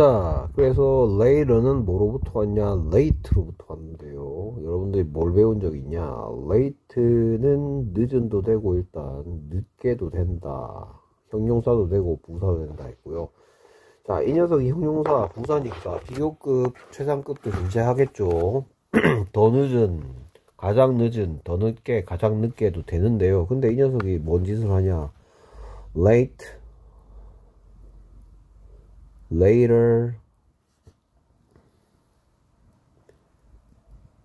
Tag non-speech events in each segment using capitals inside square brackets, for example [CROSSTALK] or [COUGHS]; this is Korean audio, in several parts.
자 그래서 later는 뭐로부터 왔냐? late로부터 왔는데요. 여러분들이 뭘 배운 적 있냐? late는 늦은도 되고 일단 늦게도 된다. 형용사도 되고 부사도 된다 했고요. 자 이 녀석이 형용사 부사니까 비교급 최상급도 존재하겠죠. [CLEARS THROAT] 더 늦은 가장 늦은 더 늦게 가장 늦게도 되는데요. 근데 이 녀석이 뭔 짓을 하냐? late later,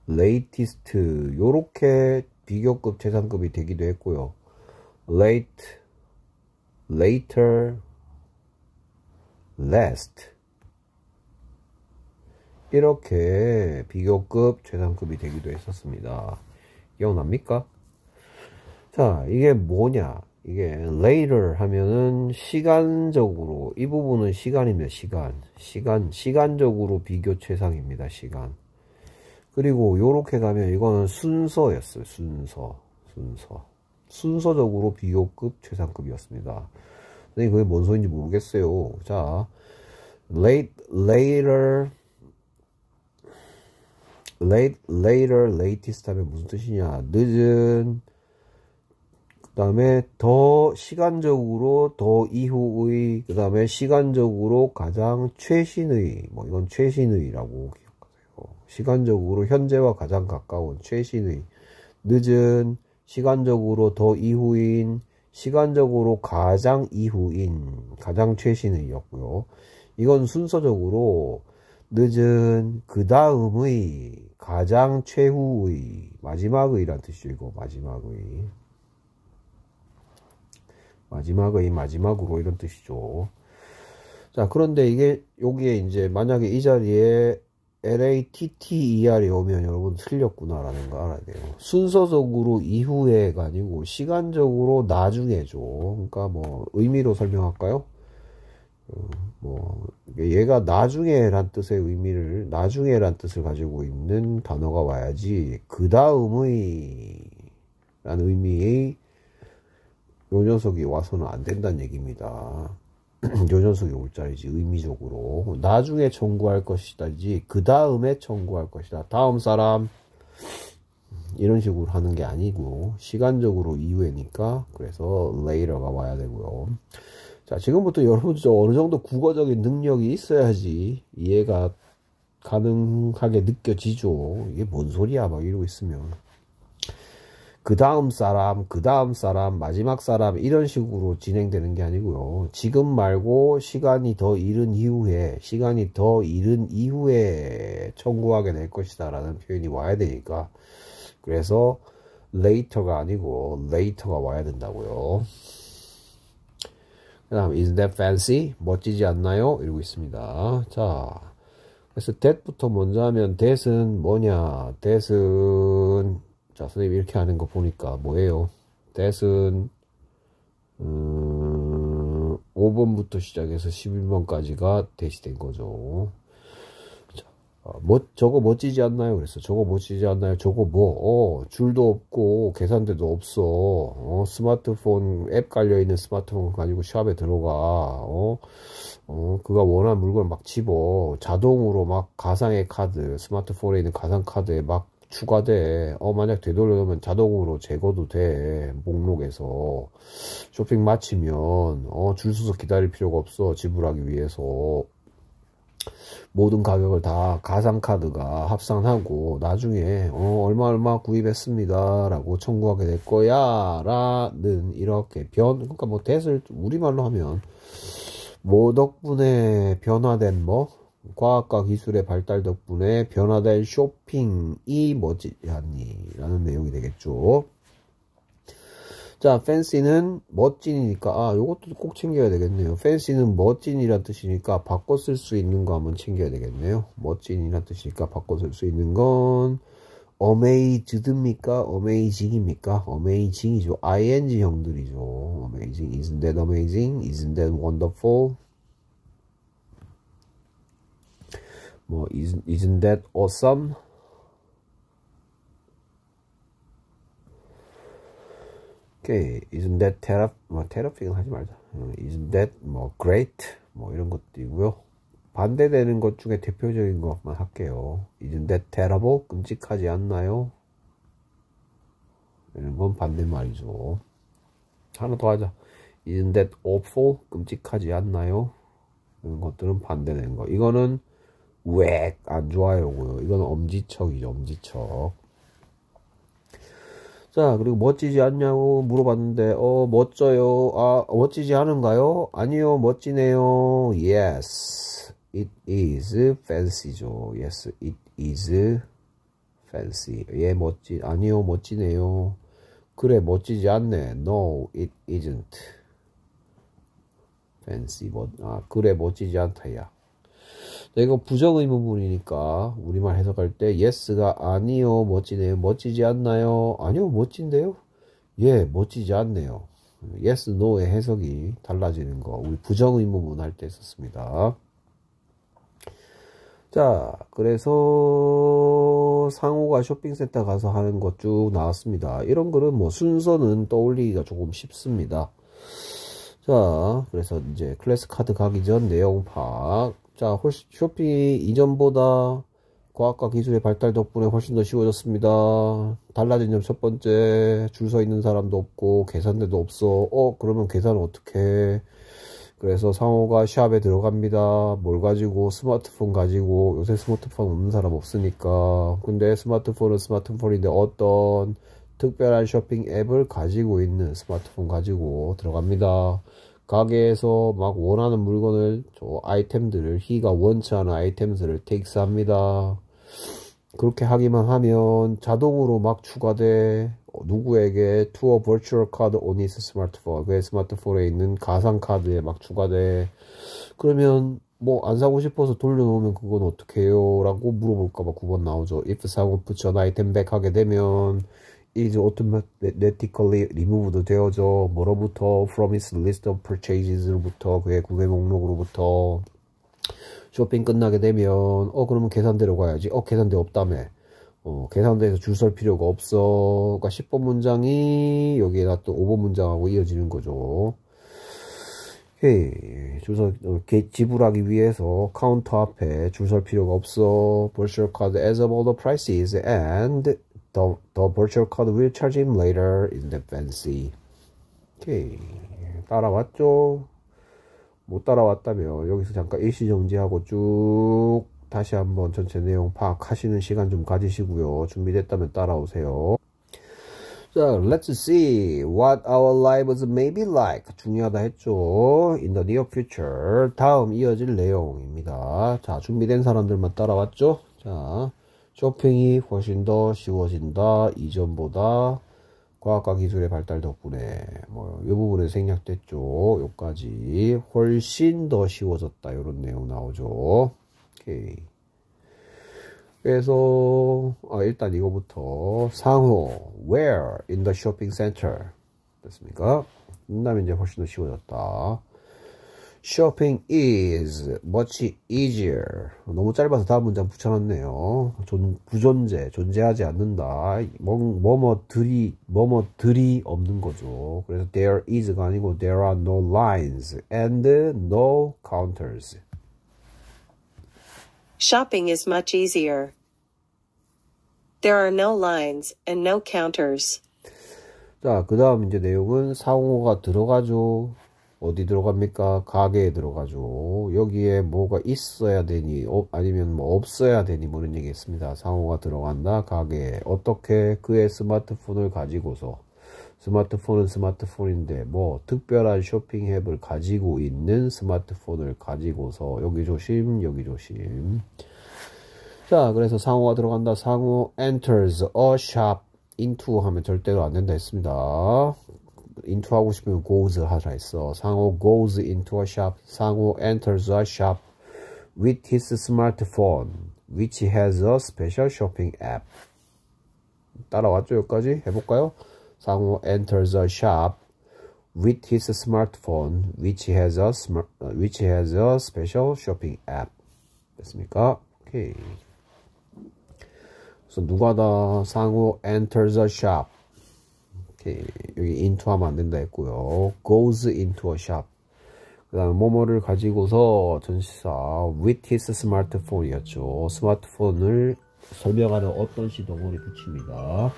latest 요렇게 비교급 최상급이 되기도 했고요. late, later, last 이렇게 비교급 최상급이 되기도 했었습니다. 기억납니까? 자, 이게 뭐냐? 이게 later 하면은 시간적으로 이 부분은 시간이면 시간. 시간 시간적으로 비교 최상입니다 시간. 그리고 요렇게 가면 이거는 순서였어요 순서. 순서. 순서적으로 비교급 최상급이었습니다. 근데 그게 뭔 소리인지 모르겠어요. 자 late later late later latest 하면 무슨 뜻이냐? 늦은 그 다음에 더 시간적으로 더 이후의 그 다음에 시간적으로 가장 최신의 뭐 이건 최신의라고 기억하세요. 시간적으로 현재와 가장 가까운 최신의 늦은 시간적으로 더 이후인 시간적으로 가장 이후인 가장 최신의였고요. 이건 순서적으로 늦은 그 다음의 가장 최후의 마지막의란 이거 마지막의 마지막의 마지막으로 이런 뜻이죠. 자, 그런데 이게 여기에 이제 만약에 이 자리에 LATTER이 오면 여러분 틀렸구나라는 거 알아야 돼요. 순서적으로 이후에가 아니고 시간적으로 나중에죠. 그러니까 뭐 의미로 설명할까요? 어, 뭐 얘가 나중에란 뜻의 의미를 나중에란 뜻을 가지고 있는 단어가 와야지 그 다음의 라는 의미의 요 녀석이 와서는 안 된다는 얘기입니다. [CLEARS THROAT] 요 녀석이 올 자리지 의미적으로 나중에 청구할 것이다지 그 다음에 청구할 것이다. 다음 사람 이런 식으로 하는 게 아니고 시간적으로 이후에니까 그래서 later가 와야 되고요. 자 지금부터 여러분 좀 어느 정도 국어적인 능력이 있어야지 이해가 가능하게 느껴지죠. 이게 뭔 소리야 막 이러고 있으면 그 다음 사람, 그 다음 사람, 마지막 사람 이런 식으로 진행되는 게 아니고요. 지금 말고 시간이 더 이른 이후에 시간이 더 이른 이후에 청구하게 될 것이다 라는 표현이 와야 되니까 그래서 later가 아니고 later가 와야 된다고요. 그 다음 isn't that fancy? 멋지지 않나요? 이러고 있습니다. 자 그래서 that부터 먼저 하면 that은 뭐냐 that은 자, 선생님 이렇게 하는 거 보니까 뭐예요? that은 음, 5번부터 시작해서 11번까지가 대시된 거죠. 자, 어, 뭐, 저거 멋지지 않나요? 그래서 저거 멋지지 않나요? 저거 뭐, 어, 줄도 없고, 계산대도 없어. 어, 스마트폰, 앱 깔려있는 스마트폰 가지고 샵에 들어가. 어, 어, 그가 원하는 물건을 막 집어. 자동으로 막 가상의 카드, 스마트폰에 있는 가상 카드에 막 추가돼. 어, 만약 되돌려면 자동으로 제거도 돼. 목록에서. 쇼핑 마치면, 어, 줄 서서 기다릴 필요가 없어. 지불하기 위해서. 모든 가격을 다 가상카드가 합산하고 나중에 어, 얼마 얼마 구입했습니다 라고 청구하게 될 거야 라는 이렇게 변 그러니까 뭐 대을 우리말로 하면 뭐 덕분에 변화된 뭐 과학과 기술의 발달 덕분에 변화된 쇼핑이 뭐지하니 라는 내용이 되겠죠. 자, 팬시는 멋진이니까 아, 요것도 꼭 챙겨야 되겠네요. 팬시는 멋진이란 뜻이니까 바꿔 쓸 수 있는 거 한번 챙겨야 되겠네요. 멋진이란 뜻이니까 바꿔 쓸 수 있는 건 amazed입니까? amazing입니까? amazing이죠. ing 형들이죠. amazing. Isn't that amazing? Isn't that wonderful? 뭐 isn't, that awesome? 오케이 isn't that terrif 뭐 terrifying 하지 말자 isn't that 뭐 great 뭐 이런 것도 있고요 반대되는 것 중에 대표적인 것만 할게요. isn't that terrible? 끔찍하지 않나요? 이런 건 반대말이죠. 하나 더 하자. isn't that awful? 끔찍하지 않나요? 이런 것들은 반대되는 거. 이거는 왜안 좋아요고요. 이건 엄지척이죠. 엄지척. 자 그리고 멋지지 않냐고 물어봤는데 어 멋져요? 아 멋지지 않은가요? 아니요 멋지네요. Yes it is fancy죠. Yes it is fancy. 예 멋지 아니요 멋지네요. 그래 멋지지 않네. No it isn't fancy. 멋, 아 그래 멋지지 않다 야 이거 부정 의문문이니까 우리말 해석할 때 yes가 아니요 멋지네요. 멋지지 않나요? 아니요 멋진데요? 예 멋지지 않네요. Yes no의 해석이 달라지는 거. 우리 부정 의문문 할 때 썼습니다. 자 그래서 상호가 쇼핑센터 가서 하는 것 쭉 나왔습니다. 이런 거는 뭐 순서는 떠올리기가 조금 쉽습니다. 자 그래서 이제 클래스 카드 가기 전 내용 파악 자, 쇼핑이 이전보다 과학과 기술의 발달 덕분에 훨씬 더 쉬워졌습니다. 달라진 점 첫 번째, 줄 서 있는 사람도 없고, 계산대도 없어. 어, 그러면 계산은 어떻게 해? 그래서 상호가 샵에 들어갑니다. 뭘 가지고? 스마트폰 가지고. 요새 스마트폰 없는 사람 없으니까. 근데 스마트폰은 스마트폰인데 어떤 특별한 쇼핑 앱을 가지고 있는 스마트폰 가지고 들어갑니다. 가게에서 막 원하는 물건을 저 아이템들을 희가 원치 않은 아이템들을 텍스합니다. 그렇게 하기만 하면 자동으로 막 추가돼. 누구에게 투어 버추얼 카드 his 스마트폰 그 스마트폰에 있는 가상 카드에 막 추가돼. 그러면 뭐 안 사고 싶어서 돌려놓으면 그건 어떻게 해요? 라고 물어볼까봐 9번 나오죠. If 사고 붙여 아이템 백 하게 되면 is automatically removed 되어져 뭐로부터 from his list of purchases로부터 그의 구매 목록으로부터 쇼핑 끝나게 되면 어 그러면 계산대로 가야지. 어 계산대 없다며. 어 계산대에서 줄 설 필요가 없어. 그러니까 10번 문장이 여기에다 또 5번 문장하고 이어지는 거죠. 오케이. 줄서 어, 지불하기 위해서 카운터 앞에 줄 설 필요가 없어. Virtual cart adds up all the prices and The, the virtual card will charge him later in the fancy. 오케이. 따라왔죠? 못 따라왔다면 여기서 잠깐 일시 정지하고 쭉 다시 한번 전체 내용 파악하시는 시간 좀 가지시고요. 준비됐다면 따라오세요. 자, let's see what our lives may be like. 중요하다 했죠. In the near future. 다음 이어질 내용입니다. 자, 준비된 사람들만 따라왔죠? 자. 쇼핑이 훨씬 더 쉬워진다. 이전보다 과학과 기술의 발달 덕분에 뭐 이 부분에 생략됐죠. 여기까지 훨씬 더 쉬워졌다. 이런 내용 나오죠. 오케이. 그래서 아, 일단 이거부터 상호 where in the shopping center 됐습니까? 그다음에 이제 훨씬 더 쉬워졌다. Shopping is much easier. 너무 짧아서 다음 문장 붙여놨네요. 존, 부존재, 존재하지 않는다. 뭐, 뭐뭐들이, 뭐뭐들이 없는 거죠. 그래서 there is가 아니고 there are no lines and no counters. Shopping is much easier. There are no lines and no counters. 자, 그 다음 이제 내용은 상호가 들어가죠. 어디 들어갑니까? 가게에 들어가죠. 여기에 뭐가 있어야 되니, 어, 아니면 뭐 없어야 되니, 뭐 이런 얘기 했습니다. 상호가 들어간다, 가게에. 어떻게 그의 스마트폰을 가지고서, 스마트폰은 스마트폰인데, 뭐, 특별한 쇼핑 앱을 가지고 있는 스마트폰을 가지고서, 여기 조심, 여기 조심. 자, 그래서 상호가 들어간다. 상호 enters a shop into 하면 절대로 안 된다 했습니다. into 하고 싶으면 goes 하라 했어. 상호 goes into a shop. 상호 enters a shop with his smartphone, which has a special shopping app. 따라왔죠? 여기까지 해볼까요? 상호 enters a shop with his smartphone, which has a smart, which has a special shopping app. 됐습니까? 오케이. 그래서 누가 다 상호 enters a shop 여기 into 하면 안 된다 했고요. goes into a shop. 그 다음에 뭐뭐를 가지고서 전시사 with his smartphone이었죠. 스마트폰을 설명하는 어떤 시동을 붙입니다.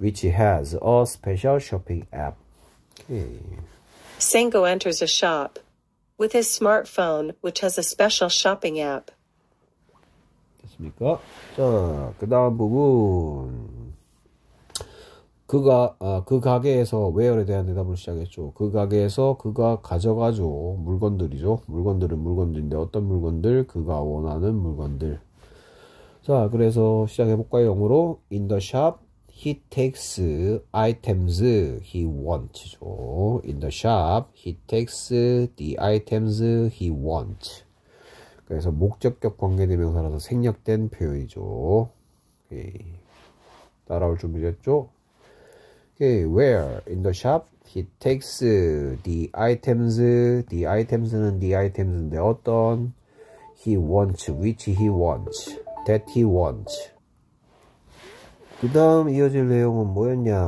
which has a special shopping app. Okay. Sango enters a shop with his smartphone, which has a special shopping app. 됐습니까? 자, 그 다음 부분. 그가 아, 그 가게에서 웨어에 대한 대답을 시작했죠. 그 가게에서 그가 가져가죠. 물건들이죠. 물건들은 물건들인데 어떤 물건들? 그가 원하는 물건들. 자, 그래서 시작해 볼까요? 영어로 in the shop he takes items he wants죠. in the shop he takes the items he wants. 그래서 목적격 관계대명사라서 생략된 표현이죠. 오케이. 따라올 준비됐죠? Okay, where in the shop he takes the items, the items는 the items인데 어떤 he wants, which he wants, that he wants. 그 다음 이어질 내용은 뭐였냐?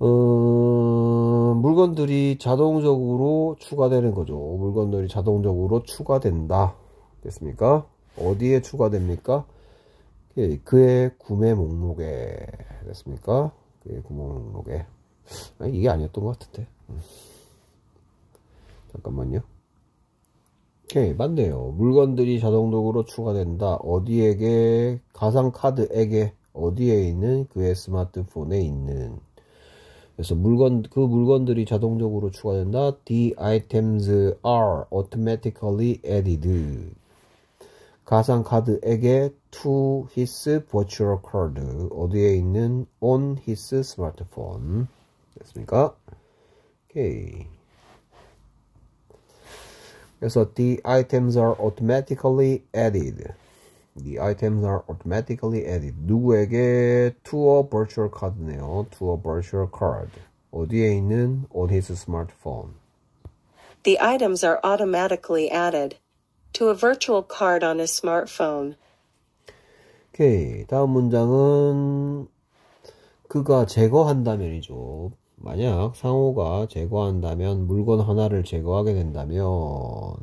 어, 물건들이 자동적으로 추가되는 거죠. 물건들이 자동적으로 추가된다. 됐습니까? 어디에 추가됩니까? 예, 그의 구매 목록에 됐습니까? 그의 구매 목록에. 아니, 이게 아니었던 것 같은데. 음. 잠깐만요. 오케이 맞네요. 물건들이 자동적으로 추가된다. 어디에게? 가상카드에게. 어디에 있는? 그의 스마트폰에 있는. 그래서 물건 그 물건들이 자동적으로 추가된다. The items are automatically added. 가상카드에게 to his virtual card 어디에 있는 on his smartphone 됐습니까? 오케이 그래서 the items are automatically added the items are automatically added 누구에게 to a virtual card네요 to a virtual card 어디에 있는 on his smartphone The items are automatically added to a virtual card on his smartphone. 오케이. 다음 문장은 그가 제거한다면이죠. 만약 상호가 제거한다면 물건 하나를 제거하게 된다면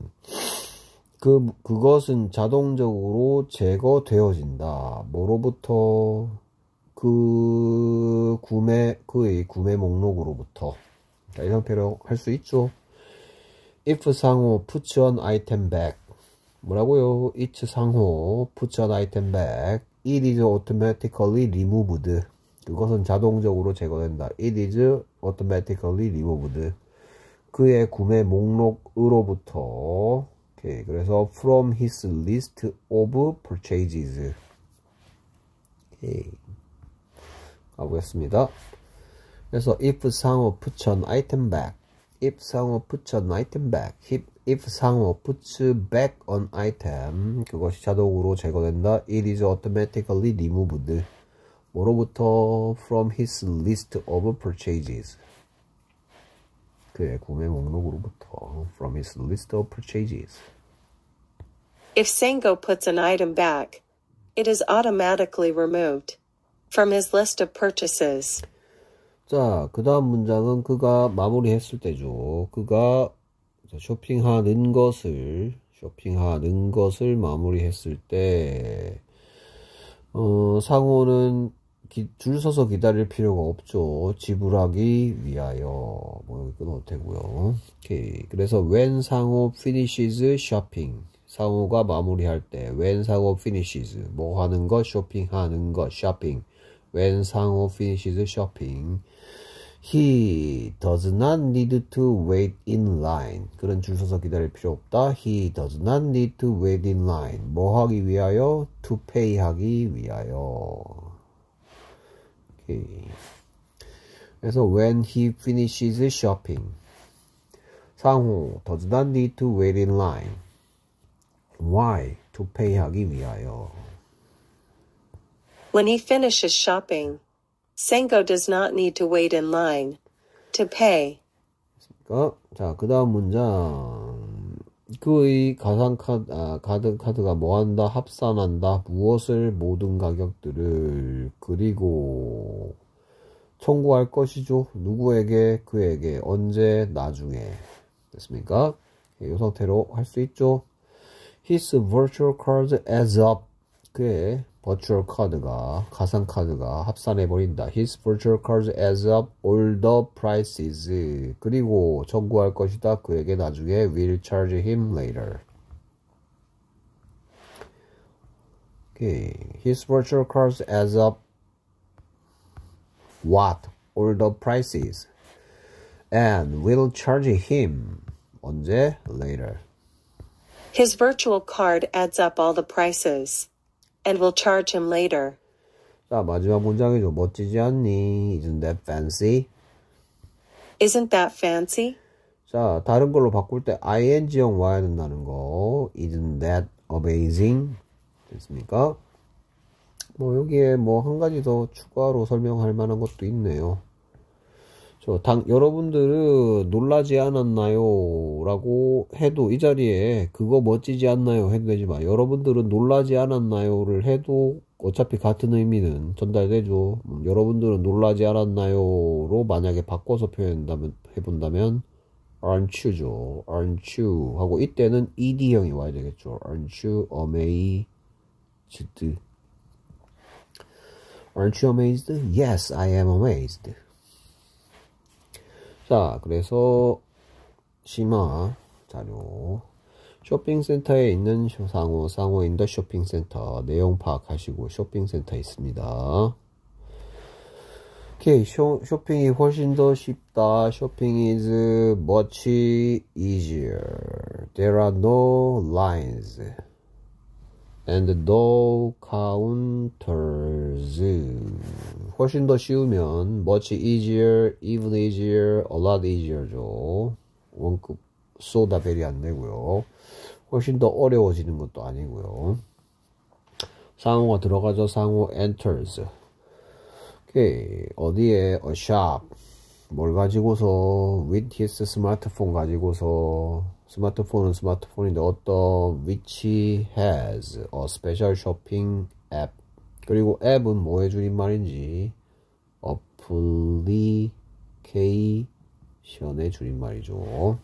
그 그것은 자동적으로 제거되어진다. 뭐로부터 그 구매 그의 구매 목록으로부터 자, 이 상태로 할 수 있죠. if 상호 puts on item back 뭐라고요? It's 상호 puts an item back. It is automatically removed. 그것은 자동적으로 제거된다. It is automatically removed. 그의 구매 목록으로부터 오케이. 그래서 from his list of purchases. 오케이. 가보겠습니다. 그래서 if 상호 puts an item back. if 상호 puts an item back. if if 상호 puts back on item 그것이 자동으로 제거된다. It is automatically removed. 뭐로부터 from his list of purchases. 그의 구매 목록으로부터 from his list of purchases. If Sango puts an item back, it is automatically removed from his list of purchases. 자, 그 다음 문장은 그가 마무리했을 때죠. 그가 쇼핑하는 것을 쇼핑하는 것을 마무리했을 때 어, 상호는 기, 줄 서서 기다릴 필요가 없죠. 지불하기 위하여 뭐 끊어도 되고요. 오케이. 그래서 when 상호 finishes shopping 상호가 마무리할 때 when 상호 finishes 뭐 하는 것 쇼핑하는 것 shopping when 상호 finishes shopping He does not need to wait in line. 그런 줄 서서 기다릴 필요 없다. He does not need to wait in line. 뭐 하기 위하여? To pay 하기 위하여. 오케이. 그래서 when he finishes shopping. 상호 does not need to wait in line. Why? To pay 하기 위하여. When he finishes shopping, Sango does not need to wait in line to pay. 자, 그 다음 문장. 그의 가상 카드, 아, 카드, 카드가 뭐 한다? 합산한다. 무엇을? 모든 가격들을. 그리고 청구할 것이죠. 누구에게? 그에게. 언제? 나중에. 됐습니까? 이 상태로 할 수 있죠. His virtual card adds up. 그의 버추얼 카드가 가상 카드가 합산해 버린다. His virtual cards adds up all the prices. 그리고 청구할 것이다. 그에게 나중에 will charge him later. Okay. His virtual cards adds up what all the prices and will charge him 언제 later. His virtual card adds up all the prices And will charge him later. 자, 마지막 문장이죠. 멋지지 않니? Isn't that fancy? Isn't that fancy? 자, 다른 걸로 바꿀 때 ing형 와야 된다는 거. Isn't that amazing? 됐습니까? 뭐 여기에 뭐 한 가지 더 추가로 설명할 만한 것도 있네요. 저 당, 여러분들은 놀라지 않았나요? 라고 해도 이 자리에 그거 멋지지 않나요? 해도 되지만 여러분들은 놀라지 않았나요?를 해도 어차피 같은 의미는 전달되죠. 음, 여러분들은 놀라지 않았나요?로 만약에 바꿔서 표현한다면 해본다면 aren't you죠. aren't you 하고 이때는 ed형이 와야 되겠죠. aren't you amazed? aren't you amazed? Yes, I am amazed. 자, 그래서 심화 자료 쇼핑센터에 있는 상호 상호 in the shopping center 내용 파악하시고 쇼핑센터에 있습니다. 오케이 쇼, 쇼핑이 훨씬 더 쉽다. Shopping is much easier. There are no lines and no counters. 훨씬 더 쉬우면 much easier, even easier, a lot easier죠. 원급 쏘다 벨이 안 되고요. 훨씬 더 어려워지는 것도 아니고요. 상호가 들어가죠. 상호 enters. 오케이. 어디에 a shop 뭘 가지고서 with his 스마트폰 가지고서 스마트폰은 스마트폰인데 어떤 which has a special shopping app 그리고 앱은 뭐의 줄임말인지 어플리케이션의 줄임말이죠.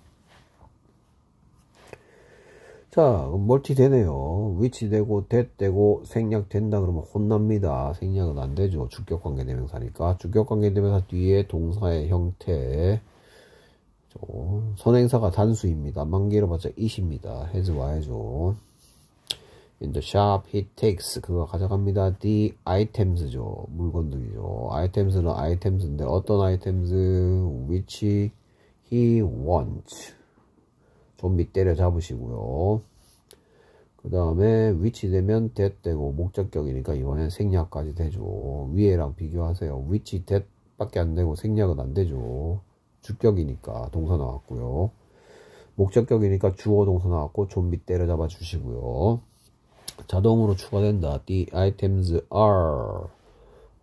자, 뭐 that 되네요. which 되고, that 되고, 생략 된다 그러면 혼납니다. 생략은 안 되죠. 주격관계 대명사니까. 주격관계 대명사 뒤에 동사의 형태. 선행사가 단수입니다. 만기로봤자 it입니다. has 와야죠. In the shop, he takes. 그거 가져갑니다. The items죠. 물건들이죠. items는 items인데 어떤 items? which he wants. 좀밑 때려 잡으시고요. 그 다음에 위치 되면 that 되고 목적격이니까 이번엔 생략까지 되죠. 위에랑 비교하세요. 위치 that 밖에 안 되고 생략은 안 되죠. 주격이니까 동사 나왔고요. 목적격이니까 주어 동사 나왔고 좀밑 때려 잡아 주시고요. 자동으로 추가된다. The items are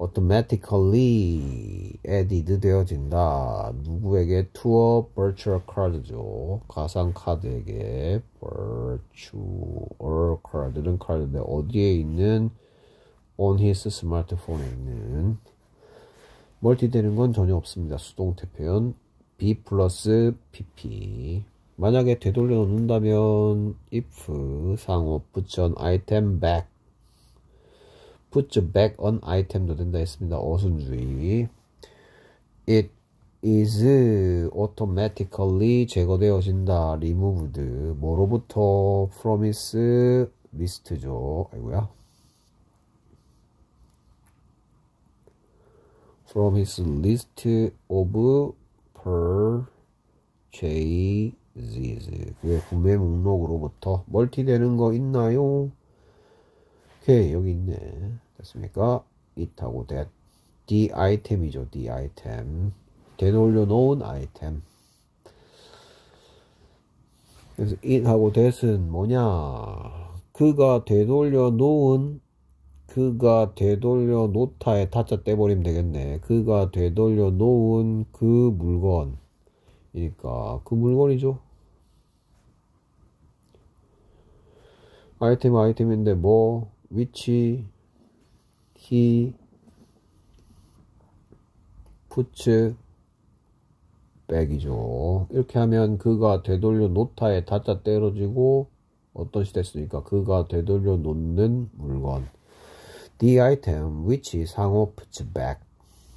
automatically added 되어진다. 누구에게? to a virtual card죠. 가상 카드에게 virtual card는 카드인데 어디에 있는 on his smartphone에 있는 멀티 되는 건 전혀 없습니다. 수동 태 표현 b 플러스 pp 만약에 되돌려 놓는다면 if 상호 puts on item back puts back on item도 된다 했습니다. 어순주의 it is automatically 제거되어진다 removed 뭐로부터 from his list죠. 아이고야 from his list of purchases 그의 구매 목록으로부터 멀티되는 거 있나요? 오케이 여기 있네. 됐습니까? it하고 that. The item이죠 the item. 되돌려 놓은 아이템 그래서 it하고 that은 뭐냐? 그가 되돌려 놓은 그가 되돌려 놓다에 타짜 떼버리면 되겠네 그가 되돌려 놓은 그 물건 그러니까 그 물건이죠 아이템 아이템인데 뭐 위치 he puts back이죠. 이렇게 하면 그가 되돌려 놓다에 다자 때려지고 어떤 시 됐으니까 그가 되돌려 놓는 물건. The item which 상호 puts back.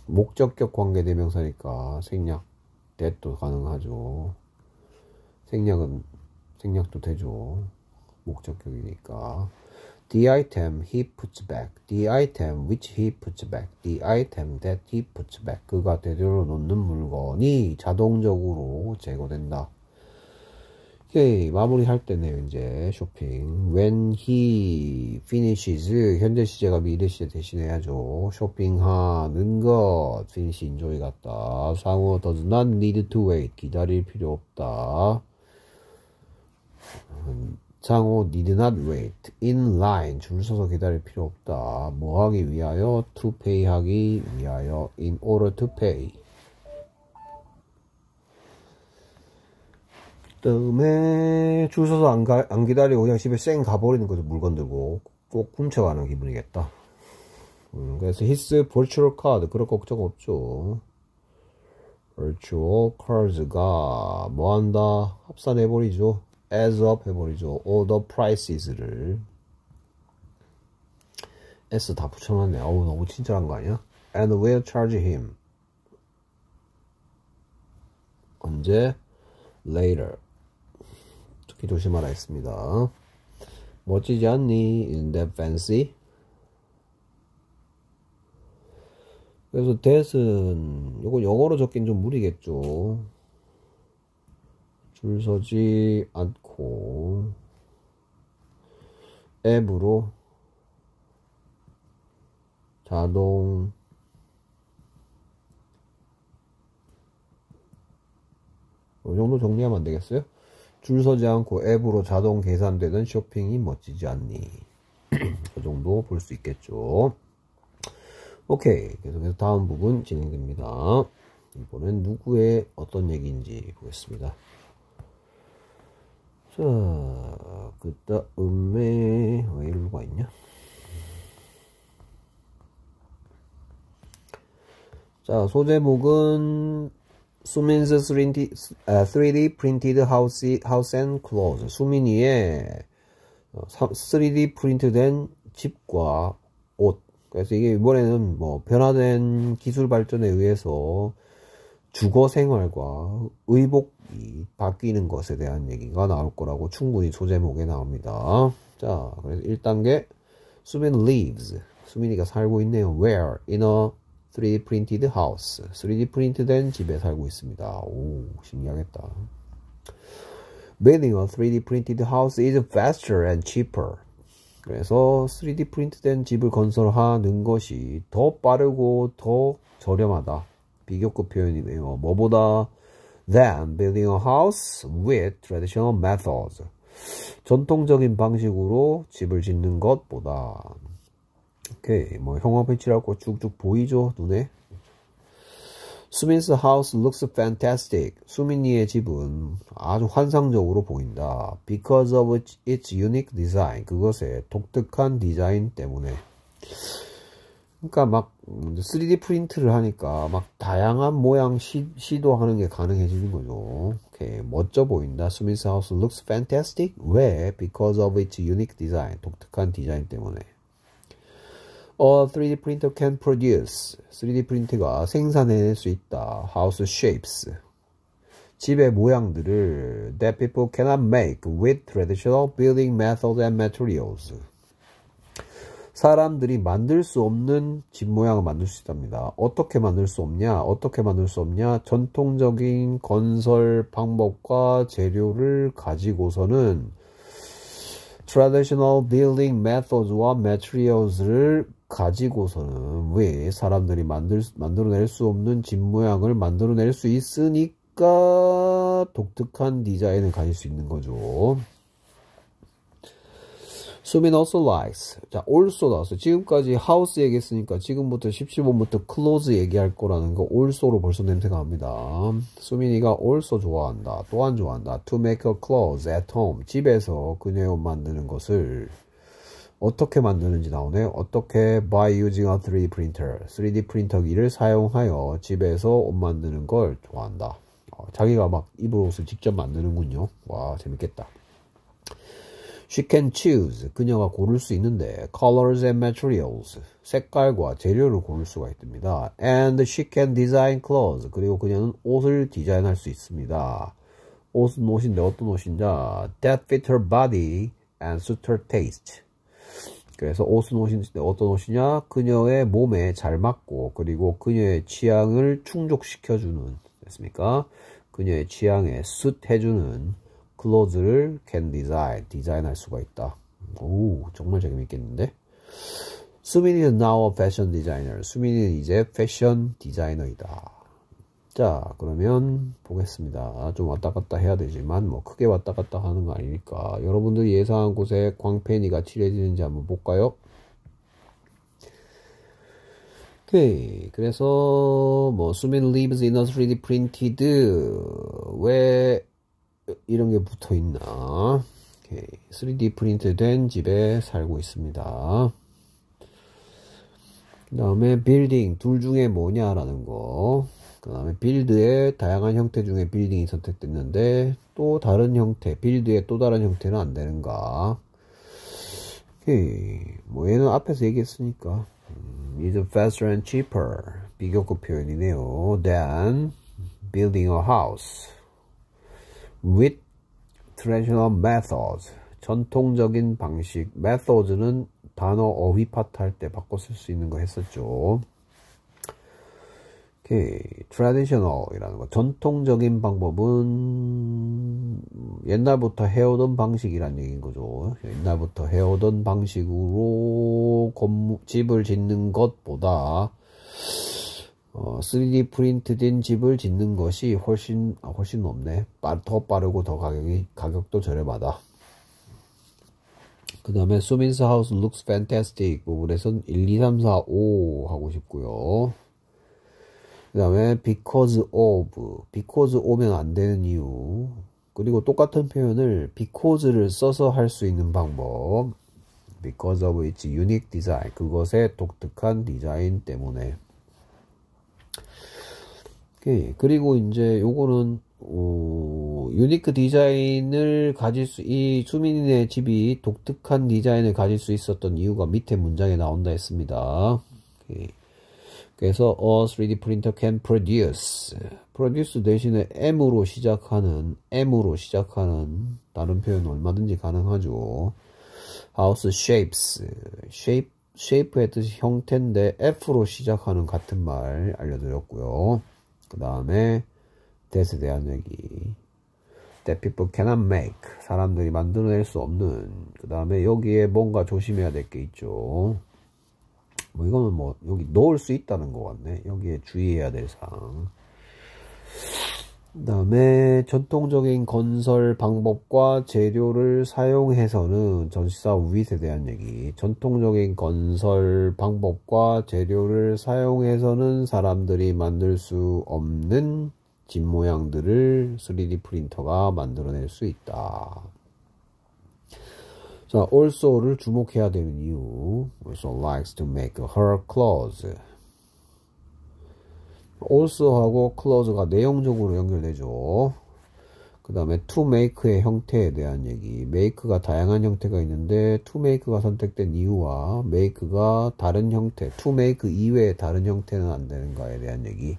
목적격 관계 대명사니까 생략 that도 가능하죠. 생략은 생략도 되죠. 목적격이니까. The item he puts back. The item which he puts back. The item that he puts back. 그가 되돌려 놓는 물건이 자동적으로 제거된다. 오케이 마무리할 때네요 이제 쇼핑 when he finishes 현재 시제가 미래 시제 대신해야죠 쇼핑하는 것 finish enjoy 같다 상호 does not need to wait 기다릴 필요 없다 상호 need not wait in line 줄 서서 기다릴 필요 없다 뭐 하기 위하여 to pay 하기 위하여 in order to pay 다음에 줄 서서 안, 가, 안 기다리고 그냥 집에 쌩 가버리는 거죠. 물건 들고. 꼭 훔쳐가는 기분이겠다. 음, 그래서 his virtual card. 그럴 걱정 없죠. Virtual cards가 뭐한다? 합산해버리죠. As up 해버리죠. All the prices를. S 다 붙여놨네. 어우 너무 친절한 거 아니야? And will charge him. 언제? Later 특히 조심하라 했습니다. 멋지지 않니? Isn't that fancy? 그래서 that은 이거 영어로 적긴 좀 무리겠죠. 줄 서지 않고 앱으로 자동 이 정도 정리하면 안 되겠어요? 줄 서지 않고 앱으로 자동 계산되는 쇼핑이 멋지지 않니? [CLEARS THROAT] 그 정도 볼 수 있겠죠. 오케이. 계속해서 다음 부분 진행됩니다. 이번엔 누구의 어떤 얘기인지 보겠습니다. 자, 그 다음에, 왜 이러고 있냐? 자, 소제목은 수민스 3D, 3D printed house, house and clothes. 수민이의 3D 프린트된 집과 옷. 그래서 이게 이번에는 뭐 변화된 기술 발전에 의해서 주거 생활과 의복이 바뀌는 것에 대한 얘기가 나올 거라고 충분히 소제목에 나옵니다. 자, 그래서 1단계 수민 lives. 수민이가 살고 있네요. Where? In a 3D printed house. 3D 프린트된 집에 살고 있습니다. 오, 신기하겠다. Building a 3D printed house is faster and cheaper. 그래서 3D 프린트된 집을 건설하는 것이 더 빠르고 더 저렴하다. 비교급 표현이네요. 뭐보다 than building a house with traditional methods. 전통적인 방식으로 집을 짓는 것보다 오케이 뭐 형광 배치라고 쭉쭉 보이죠 눈에 Sumin's house looks fantastic. 수민이의 집은 아주 환상적으로 보인다. Because of its unique design. 그것의 독특한 디자인 때문에. 그러니까 막 3D 프린트를 하니까 막 다양한 모양 시, 시도하는 게 가능해지는 거죠. 오케이. 멋져 보인다. Sumin's house looks fantastic. 왜? Because of its unique design. 독특한 디자인 때문에. A 3D printer can produce. 3D 프린트가 생산해낼 수 있다. House shapes. 집의 모양들을 that people cannot make with traditional building methods and materials. 사람들이 만들 수 없는 집 모양을 만들 수 있답니다. 어떻게 만들 수 없냐? 어떻게 만들 수 없냐? 전통적인 건설 방법과 재료를 가지고서는 traditional building methods와 materials를 가지고서는 왜 사람들이 만들, 만들어낼 수 없는 집 모양을 만들어낼 수 있으니까 독특한 디자인을 가질 수 있는 거죠. 수민 also likes. 자, also 나왔어요. 지금까지 house 얘기했으니까 지금부터 17번부터 clothes 얘기할 거라는 거 also로 벌써 냄새가 납니다. 수민이가 also 좋아한다. 또한 좋아한다. to make a clothes at home. 집에서 그네 옷 만드는 것을 어떻게 만드는지 나오네요. 어떻게 by using a 3D printer. 3D 프린터기를 사용하여 집에서 옷 만드는 걸 좋아한다. 어, 자기가 막 입을 옷을 직접 만드는군요. 와 재밌겠다. She can choose. 그녀가 고를 수 있는데 colors and materials. 색깔과 재료를 고를 수가 있답니다. And she can design clothes. 그리고 그녀는 옷을 디자인할 수 있습니다. 옷은 옷인데 어떤 옷인자 that fit her body and suit her taste. 그래서 옷은 옷인데 어떤 옷이냐? 그녀의 몸에 잘 맞고 그리고 그녀의 취향을 충족시켜주는 됐습니까? 그녀의 취향에 suit 해주는 클로즈를 can design, 디자인할 수가 있다. 오, 정말 재밌겠는데? 수민이는 now a fashion designer. 수민이는 이제 패션 디자이너이다. 자, 그러면 보겠습니다. 좀 왔다 갔다 해야 되지만, 뭐, 크게 왔다 갔다 하는 거 아니니까. 여러분들이 예상한 곳에 광팬이가 칠해지는지 한번 볼까요? 오케이. 그래서, 뭐, Sumin lives in a 3D printed. 왜, 이런 게 붙어 있나. 오케이. 3D 프린트 된 집에 살고 있습니다. 그 다음에 빌딩 둘 중에 뭐냐라는 거. 그 다음에 build의 다양한 형태 중에 building이 선택됐는데 또 다른 형태, build의 또 다른 형태는 안 되는가. 오케이. 뭐 얘는 앞에서 얘기했으니까. 음, is faster and cheaper. 비교급 표현이네요. than building a house. with traditional methods 전통적인 방식 methods는 단어 어휘 파트 할 때 바꿔 쓸 수 있는 거 했었죠. 오케이. traditional이라는 거 전통적인 방법은 옛날부터 해오던 방식이란 얘기인 거죠. 옛날부터 해오던 방식으로 건물, 집을 짓는 것보다 어, 3D 프린트된 집을 짓는 것이 훨씬 아, 훨씬 높네. 빠, 더 빠르고 더 가격이 가격도 저렴하다. 그 다음에 수민스 하우스 looks fantastic 부분에선 1, 2, 3, 4, 5 하고 싶고요. 그 다음에 because of because 오면 안 되는 이유 그리고 똑같은 표현을 because를 써서 할 수 있는 방법 because of its unique design 그것의 독특한 디자인 때문에 오케이. 그리고 이제 요거는 어, 유니크 디자인을 가질 수, 이 수민이네 집이 독특한 디자인을 가질 수 있었던 이유가 밑에 문장에 나온다 했습니다. 오케이. 그래서 a 3D printer can produce. produce 대신에 M으로 시작하는, M으로 시작하는 다른 표현 얼마든지 가능하죠. house shapes. shape, shape의 뜻이 형태인데 F로 시작하는 같은 말 알려드렸고요. 그 다음에 that에 대한 얘기 that people cannot make 사람들이 만들어낼 수 없는 그 다음에 여기에 뭔가 조심해야 될 게 있죠 뭐 이거는 뭐 여기 넣을 수 있다는 것 같네. 여기에 주의해야 될 사항. 그 다음에 전통적인 건설 방법과 재료를 사용해서는 전시사 위에 대한 얘기. 전통적인 건설 방법과 재료를 사용해서는 사람들이 만들 수 없는 집 모양들을 3D 프린터가 만들어낼 수 있다. 자, also를 주목해야 되는 이유. also likes to make her clothes. also하고 close가 내용적으로 연결되죠. 그 다음에 to make의 형태에 대한 얘기. make가 다양한 형태가 있는데 to make가 선택된 이유와 make가 다른 형태, to make 이외의 다른 형태는 안 되는가에 대한 얘기.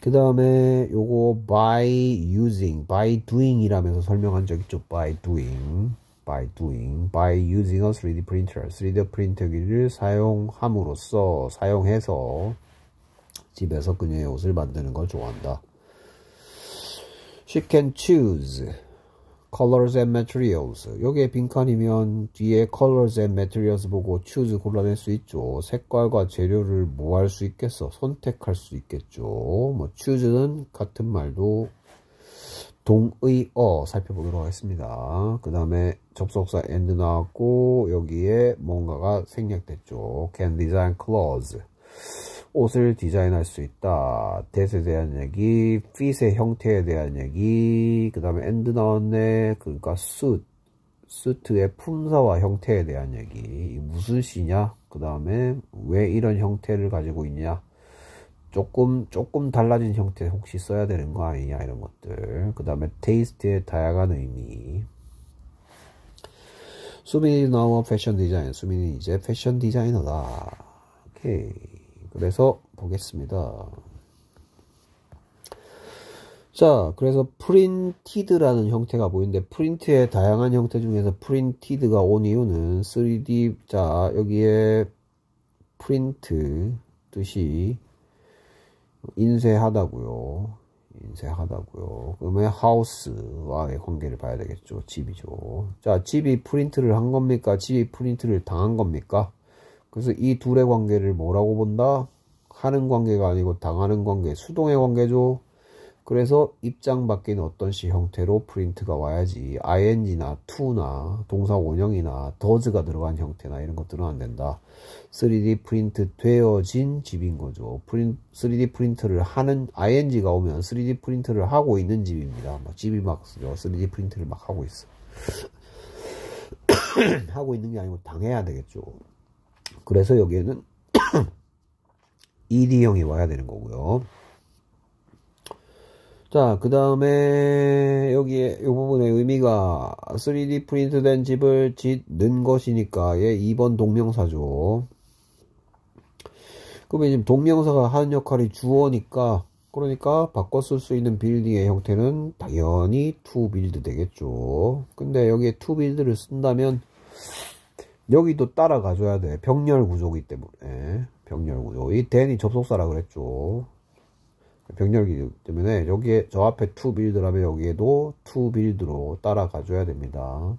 그 다음에 요거 by using, by doing 이라면서 설명한 적 있죠. by doing, by doing, by using a 3D printer. 3D 프린터기를 사용함으로써, 사용해서 집에서 그녀의 옷을 만드는 걸 좋아한다. She can choose colors and materials. 여기에 빈칸이면 뒤에 colors and materials 보고 choose 골라낼 수 있죠. 색깔과 재료를 뭐 할 수 있겠어? 선택할 수 있겠죠. 뭐 choose는 같은 말도 동의어 살펴보도록 하겠습니다. 그 다음에 접속사 and 나왔고 여기에 뭔가가 생략됐죠. can design clothes. 옷을 디자인할 수 있다. 대에 대한 얘기, fit의 형태에 대한 얘기, 그 다음에 end 나왔네. 그러니까 suit, 수트의 품사와 형태에 대한 얘기 무슨 시냐 그 다음에 왜 이런 형태를 가지고 있냐 조금 조금 달라진 형태 혹시 써야 되는 거 아니냐 이런 것들. 그 다음에 taste의 다양한 의미. 수민이 나와 패션 디자인. 수민이 이제 패션 디자이너다. 오케이. 그래서 보겠습니다. 자 그래서 printed라는 형태가 보이는데 print의 다양한 형태 중에서 printed가 온 이유는 3D 자 여기에 프린트 뜻이 인쇄하다고요. 인쇄하다고요. 그러면 house와의 관계를 봐야 되겠죠 집이죠. 자 집이 프린트를 한 겁니까? 집이 프린트를 당한 겁니까? 그래서 이 둘의 관계를 뭐라고 본다? 하는 관계가 아니고 당하는 관계 수동의 관계죠 그래서 입장 바뀐 어떤 시 형태로 print가 와야지 ing나 to나 동사 원형이나 does가 들어간 형태나 이런 것들은 안 된다. 3D 프린트 되어진 집인 거죠. 프린, 3D 프린트를 하는 ing가 오면 3D 프린트를 하고 있는 집입니다. 막 집이 막 3D 프린트를 막 하고 있어. [COUGHS] 하고 있는 게 아니고 당해야 되겠죠. 그래서 여기에는 [COUGHS] ed형이 와야 되는 거고요. 자, 그 다음에 여기에 이 부분의 의미가 3D 프린트된 집을 짓는 것이니까 얘 2번 동명사죠. 그러면 지금 동명사가 하는 역할이 주어니까 그러니까 바꿔 쓸 수 있는 빌딩의 형태는 당연히 to build 되겠죠. 근데 여기에 to build를 쓴다면 여기도 따라가줘야 돼. 병렬 구조이기 때문에 병렬 구조. 이 then이 접속사라 그랬죠. 병렬기 때문에 여기에 저 앞에 to build라면 여기에도 to build로 따라가 줘야 됩니다.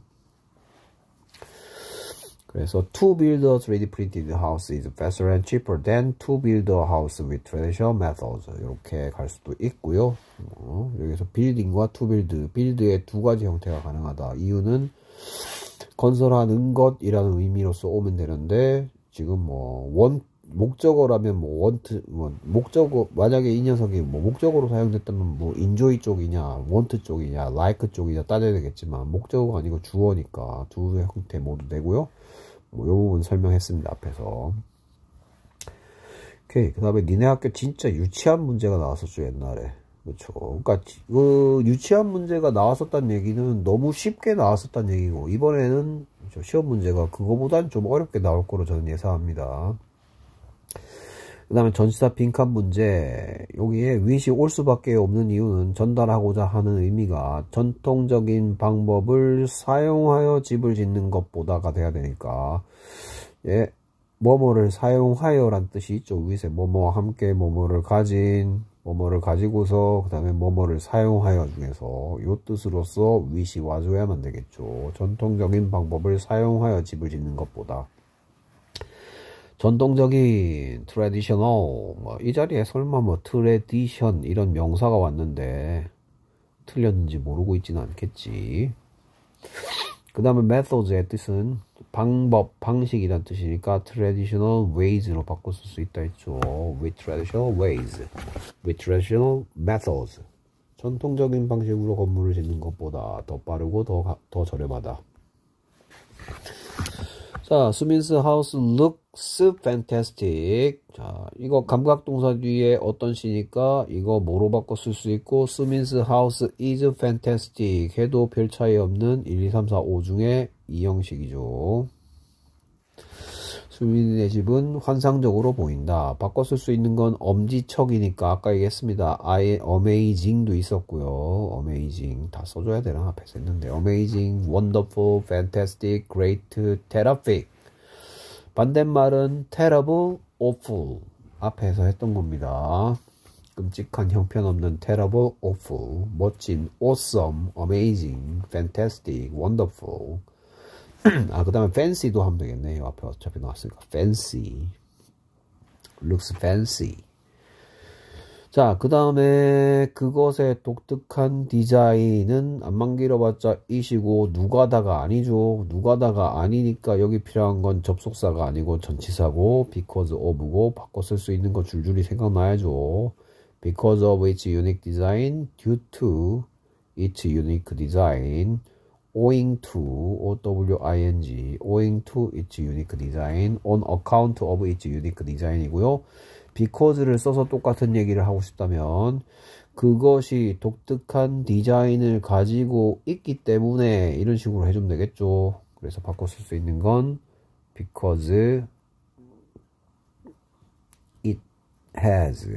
그래서 to build a 3D printed house is faster and cheaper than to build a house with traditional methods. 이렇게 갈 수도 있고요. 어, 여기서 building과 to build, build의 두 가지 형태가 가능하다. 이유는 건설하는 것이라는 의미로서 오면 되는데 지금 뭐 원, 목적어라면 뭐 want 뭐 목적어 만약에 이 녀석이 뭐 목적어로 사용됐다면 뭐 enjoy 쪽이냐 want 쪽이냐 like 쪽이냐 따져야 되겠지만 목적어가 아니고 주어니까 두 형태 모두 되고요. 뭐 요 부분 설명했습니다 앞에서. 오케이. 그 다음에 니네 학교 진짜 유치한 문제가 나왔었죠 옛날에. 그렇죠 그러니까 그 유치한 문제가 나왔었다는 얘기는 너무 쉽게 나왔었다는 얘기고 이번에는 시험 문제가 그거보단 좀 어렵게 나올 거로 저는 예상합니다 그 다음에 전시사 빈칸 문제 여기에 위시 올 수밖에 없는 이유는 전달하고자 하는 의미가 전통적인 방법을 사용하여 집을 짓는 것보다가 돼야 되니까. 예 뭐뭐를 사용하여 란 뜻이 있죠. with에 뭐뭐와 함께 뭐뭐를 가진 뭐뭐를 가지고서 그 다음에 뭐뭐를 사용하여 중에서 요 뜻으로서 위시 와줘야만 되겠죠. 전통적인 방법을 사용하여 집을 짓는 것보다 전통적인 traditional 뭐 이 자리에 설마 뭐 tradition 이런 명사가 왔는데 틀렸는지 모르고 있지는 않겠지. 그 다음에 methods의 뜻은 방법, 방식이란 뜻이니까 traditional ways로 바꿔 쓸 수 있다 했죠. with traditional ways with traditional methods. 전통적인 방식으로 건물을 짓는 것보다 더 빠르고 더, 더 저렴하다. 자, 수민스 하우스 looks fantastic. 자, 이거 감각동사 뒤에 어떤 시니까 이거 뭐로 바꿔 쓸 수 있고 수민스 하우스 is fantastic 해도 별 차이 없는 1, 2, 3, 4, 5 중에 이 형식이죠. 수민의 집은 환상적으로 보인다. 바꿔 쓸 수 있는 건 엄지척이니까 아까 얘기했습니다. 아예 amazing도 있었고요. amazing 다 써줘야 되나 앞에서 했는데 amazing, wonderful, fantastic, great, terrific 반대말은 terrible, awful 앞에서 했던 겁니다. 끔찍한 형편없는 terrible, awful 멋진, awesome, amazing, fantastic, wonderful 아, 그 다음에 fancy도 하면 되겠네요. 앞에 어차피 나왔으니까. fancy. looks fancy. 자, 그 다음에 그것의 독특한 디자인은 안만 길어봤자 이시고 누가다가 아니죠. 누가다가 아니니까 여기 필요한 건 접속사가 아니고 전치사고 because of고 바꿔 쓸 수 있는 거 줄줄이 생각나야죠. because of its unique design, due to its unique design, owing to O-W-I-N-G owing to its unique design on account of its unique design이고요. Because를 써서 똑같은 얘기를 하고 싶다면 그것이 독특한 디자인을 가지고 있기 때문에 이런 식으로 해주면 되겠죠. 그래서 바꿔 쓸 수 있는 건 because it has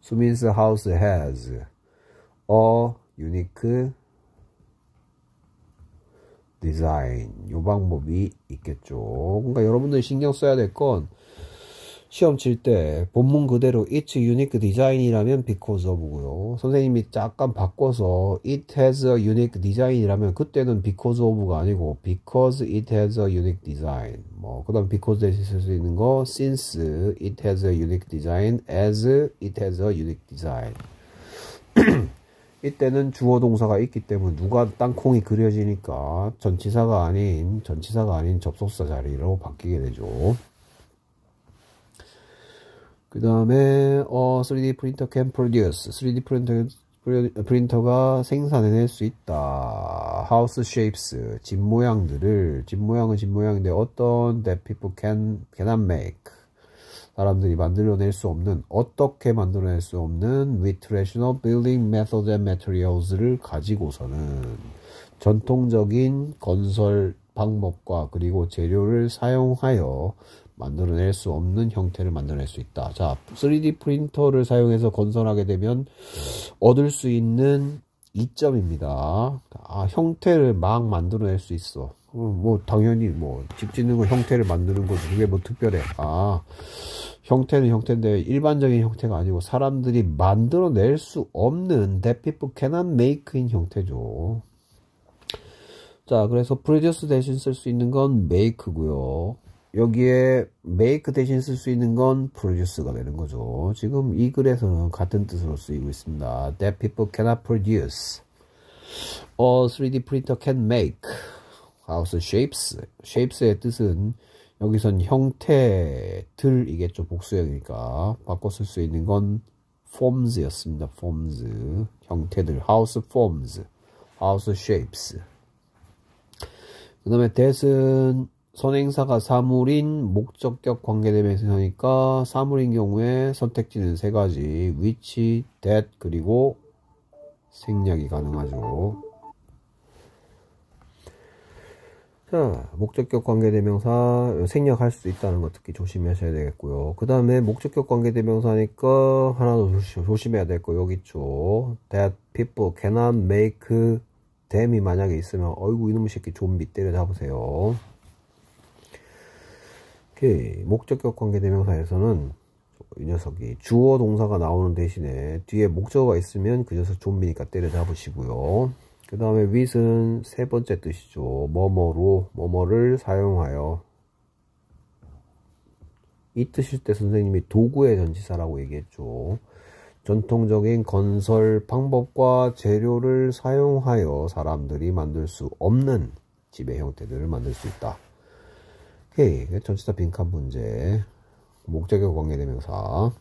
수민스 house has a unique design 요 방법이 있겠죠. 그러니까 여러분들이 신경 써야 될건 시험 칠 때 본문 그대로 it's unique design이라면 because of고요. 선생님이 잠깐 바꿔서 it has a unique design이라면 그때는 because of가 아니고 because it has a unique design. 뭐 그다음 because 대신 쓸 수 있는 거 since it has a unique design as it has a unique design. 이때는 주어 동사가 있기 때문에 누가 땅콩이 그려지니까 전치사가 아닌 전치사가 아닌 접속사 자리로 바뀌게 되죠. 그 다음에 어, 3D 프린터 can produce 3D 프린터 프린터가 생산해낼 수 있다. house shapes 집 모양들을 집 모양은 집 모양인데 어떤 that people can cannot make 사람들이 만들어낼 수 없는 어떻게 만들어낼 수 없는 with traditional building methods and materials를 가지고서는 전통적인 건설 방법과 그리고 재료를 사용하여 만들어낼 수 없는 형태를 만들어낼 수 있다. 자, 3D 프린터를 사용해서 건설하게 되면 얻을 수 있는 이점입니다. 아, 형태를 막 만들어낼 수 있어. 어, 뭐 당연히 뭐 집 짓는 거 형태를 만드는 거지 그게 뭐 특별해. 아, 형태는 형태인데 일반적인 형태가 아니고 사람들이 만들어낼 수 없는 that people cannot make인 형태죠. 자, 그래서 produce 대신 쓸 수 있는 건 make고요. 여기에 make 대신 쓸 수 있는 건 produce가 되는 거죠. 지금 이 글에서는 같은 뜻으로 쓰이고 있습니다. That people cannot produce. A 3D printer can make. house shapes. shapes의 뜻은 여기선 형태들 이겠죠. 복수형이니까. 바꿔 쓸 수 있는 건 forms였습니다. forms. 형태들. house forms. house shapes. 그 다음에 that은 선행사가 사물인 목적격 관계대명사니까 사물인 경우에 선택지는 세 가지 which, that 그리고 생략이 가능하죠. 자, 목적격 관계대명사 생략할 수 있다는 거 특히 조심하셔야 되겠고요. 그 다음에 목적격 관계대명사니까 하나 더 조심, 해야 될 거 여기 있죠. That people cannot make them이 만약에 있으면 어이구 이놈의 새끼 좀비 때려 잡으세요. 오케이. 목적격 관계대명사에서는 이 녀석이 주어 동사가 나오는 대신에 뒤에 목적어가 있으면 그 녀석 좀비니까 때려잡으시고요. 그 다음에 with은 세 번째 뜻이죠. 뭐뭐로 뭐뭐를 사용하여 이 뜻일 때 선생님이 도구의 전치사라고 얘기했죠. 전통적인 건설 방법과 재료를 사용하여 사람들이 만들 수 없는 집의 형태들을 만들 수 있다. 오케이. 전치사 빈칸 문제. 목적격 관계대명사.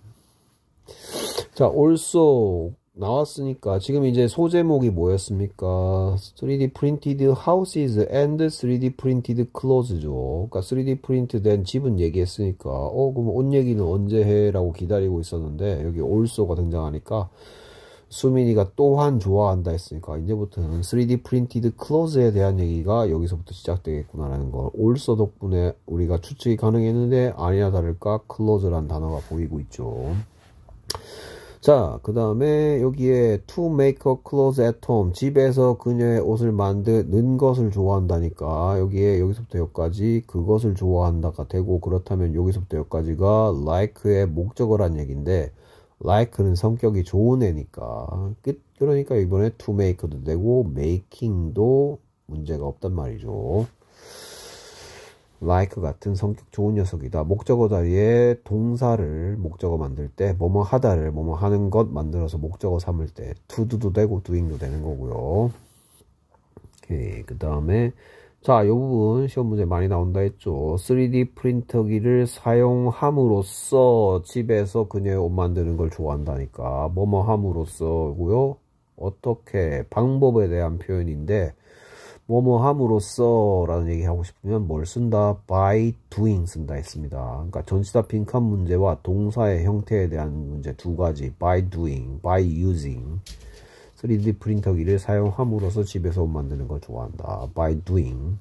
자, also 나왔으니까 지금 이제 소제목이 뭐였습니까? 3D printed houses and 3D printed clothes죠. 그러니까 3D 프린트 된 집은 얘기했으니까 어 그럼 옷 얘기는 언제 해? 라고 기다리고 있었는데 여기 also가 등장하니까 수민이가 또한 좋아한다 했으니까 이제부터는 3D 프린티드 클로즈에 대한 얘기가 여기서부터 시작되겠구나라는 걸 also 덕분에 우리가 추측이 가능했는데 아니나 다를까 clothes란 단어가 보이고 있죠. 자, 그 다음에 여기에 to make a clothes at home 집에서 그녀의 옷을 만드는 것을 좋아한다니까 여기에 여기서부터 여기까지 그것을 좋아한다가 되고 그렇다면 여기서부터 여기까지가 like의 목적어란 얘기인데 like는 성격이 좋은 애니까. 그러니까 이번에 make도 되고 making도 문제가 없단 말이죠. like 같은 성격 좋은 녀석이다. 목적어 자리에 동사를 목적어 만들 때 뭐뭐 하다를 뭐뭐 하는 것 만들어서 목적어 삼을 때 to도도 되고 doing도 되는 거고요. 그 다음에 자, 이 부분 시험 문제 많이 나온다 했죠. 3D 프린터기를 사용함으로써 집에서 그녀의 옷 만드는 걸 좋아한다니까. 뭐뭐 함으로써고요. 어떻게 방법에 대한 표현인데 뭐뭐 함으로써 라는 얘기 하고 싶으면 뭘 쓴다? by doing 쓴다 했습니다. 그러니까 전치사 빈칸 문제와 동사의 형태에 대한 문제 두 가지 by doing, by using 3D 프린터기를 사용함으로써 집에서 옷 만드는 걸 좋아한다. by doing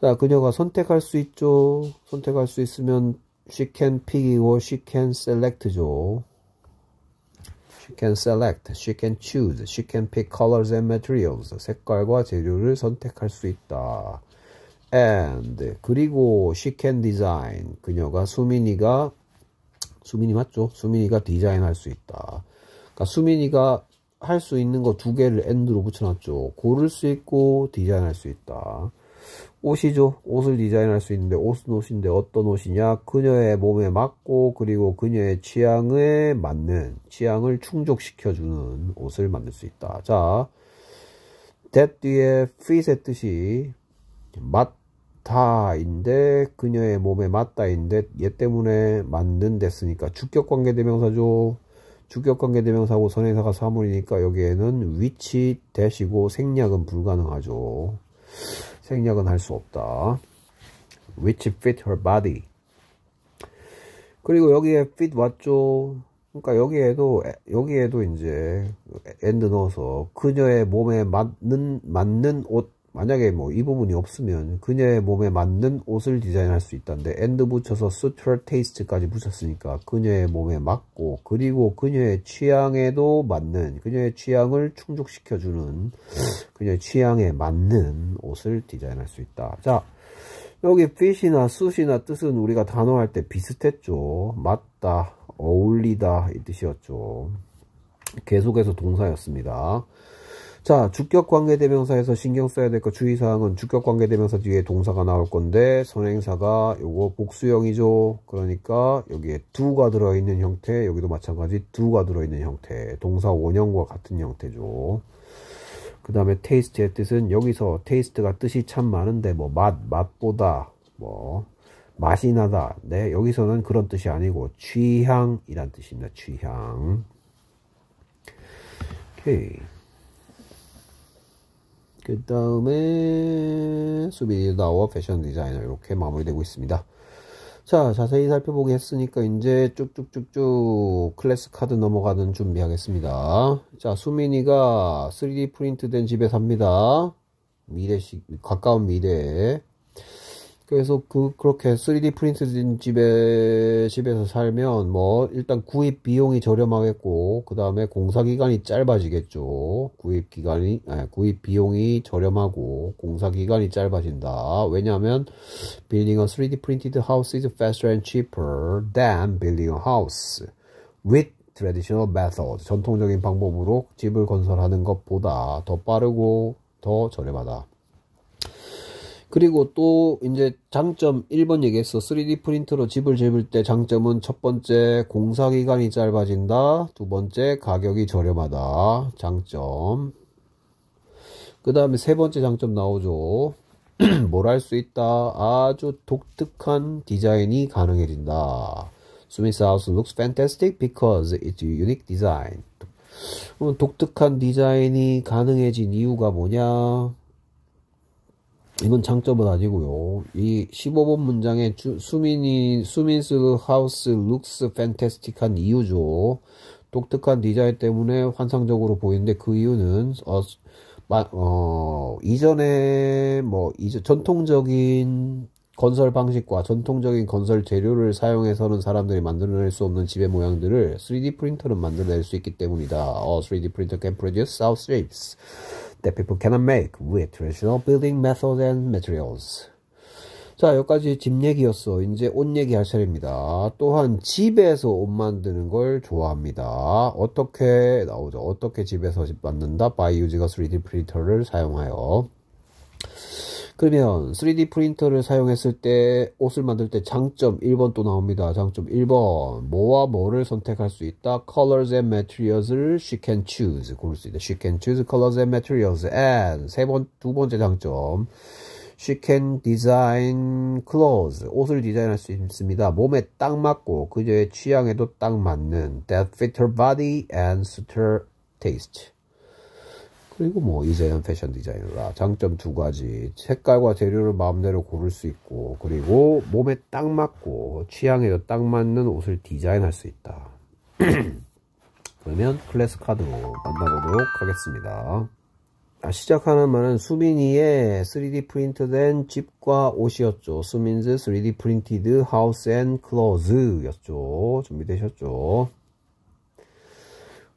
자, 그녀가 선택할 수 있죠. 선택할 수 있으면 she can pick이고 she can select죠. She can select, she can choose, she can pick colors and materials. 색깔과 재료를 선택할 수 있다. And 그리고 she can design. 그녀가 수민이가 수민이 맞죠? 수민이가 디자인할 수 있다. 그러니까 수민이가 할 수 있는 거 두 개를 and로 붙여놨죠. 고를 수 있고 디자인할 수 있다. 옷이죠. 옷을 디자인할 수 있는데 옷은 옷인데 어떤 옷이냐? 그녀의 몸에 맞고 그리고 그녀의 취향에 맞는 취향을 충족시켜주는 옷을 만들 수 있다. 자, that 뒤에 fit의 뜻이 맞다인데 그녀의 몸에 맞다인데 얘 때문에 만든 됐으니까 주격 관계 대명사죠. 주격관계대명사고 선행사가 사물이니까 여기에는 위치 대시고 생략은 불가능하죠. 생략은 할 수 없다. which fit her body. 그리고 여기에 fit 왔죠. 그러니까 여기에도 여기에도 이제 and 넣어서 그녀의 몸에 맞는 맞는 옷 만약에 뭐 이 부분이 없으면 그녀의 몸에 맞는 옷을 디자인할 수 있다는데 and 붙여서 her taste까지 붙였으니까 그녀의 몸에 맞고 그리고 그녀의 취향에도 맞는 그녀의 취향을 충족시켜주는 그녀의 취향에 맞는 옷을 디자인할 수 있다. 자 여기 fit이나 suit이나 뜻은 우리가 단어할 때 비슷했죠. 맞다, 어울리다 이 뜻이었죠. 계속해서 동사였습니다. 자, 주격관계대명사에서 신경 써야 될 거 주의사항은 주격관계대명사 뒤에 동사가 나올 건데 선행사가 요거 복수형이죠. 그러니까 여기에 두가 들어있는 형태, 여기도 마찬가지 두가 들어있는 형태, 동사 원형과 같은 형태죠. 그 다음에 taste의 뜻은 여기서 taste가 뜻이 참 많은데 뭐 맛, 맛보다 뭐 맛이 나다. 네, 여기서는 그런 뜻이 아니고 취향이란 뜻입니다. 취향. 오케이. 그 다음에 수비다와 패션 디자이너 이렇게 마무리되고 있습니다. 자 자세히 살펴보기 했으니까 이제 쭉쭉쭉쭉 클래스 카드 넘어가는 준비하겠습니다. 자 수민이가 3D 프린트된 집에 삽니다. 미래식 가까운 미래에 그래서 그 그렇게 3D 프린트된 집에 집에서 살면 뭐 일단 구입 비용이 저렴하겠고 그 다음에 공사 기간이 짧아지겠죠. 구입 기간이 아니, 구입 비용이 저렴하고 공사 기간이 짧아진다. 왜냐하면 building a 3D printed house is faster and cheaper than building a house with traditional method. 전통적인 방법으로 집을 건설하는 것보다 더 빠르고 더 저렴하다. 그리고 또 이제 장점 1번 얘기했어. 3D 프린터로 집을 집을 때 장점은 첫 번째 공사 기간이 짧아진다. 두 번째 가격이 저렴하다. 장점. 그 다음에 세 번째 장점 나오죠. [CLEARS THROAT] 뭘 할 수 있다. 아주 독특한 디자인이 가능해진다. Smith House looks fantastic because it's unique design. 독특한 디자인이 가능해진 이유가 뭐냐? 이건 장점은 아니고요. 이 15번 문장에 주, 수민이 Sumin's house looks fantastic한 이유죠. 독특한 디자인 때문에 환상적으로 보이는데 그 이유는 어, 마, 어 이전에 뭐 이제 전통적인 건설 방식과 전통적인 건설 재료를 사용해서는 사람들이 만들어낼 수 없는 집의 모양들을 3D 프린터는 만들어낼 수 있기 때문이다. 어, 3D printer can produce house shapes. that people cannot make with traditional building methods and materials. 자, 여기까지 집 얘기였어. 이제 옷 얘기 할 차례입니다. 또한 집에서 옷 만드는 걸 좋아합니다. 어떻게 나오죠? 어떻게 집에서 집 만든다? 바이유지가 3D 프린터를 사용하여. 그러면 3D 프린터를 사용했을 때 옷을 만들 때 장점 1번 또 나옵니다. 장점 1번 뭐와 뭐를 선택할 수 있다. colors and materials를 she can choose 고를 수 있다. she can choose colors and materials and 세번 두 번째 장점 she can design clothes 옷을 디자인할 수 있습니다. 몸에 딱 맞고 그녀의 취향에도 딱 맞는 that fit her body and suit her taste 그리고 뭐 이제는 패션 디자이너다. 장점 두 가지. 색깔과 재료를 마음대로 고를 수 있고 그리고 몸에 딱 맞고 취향에도 딱 맞는 옷을 디자인할 수 있다. [CLEARS THROAT] 그러면 클래스 카드로 만나보도록 하겠습니다. 아, 시작하는 말은 수민이의 3D 프린트된 집과 옷이었죠. Sumin's 3D printed house and clothes 였죠. 준비되셨죠?